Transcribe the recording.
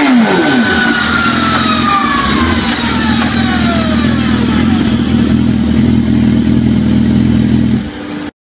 Boom!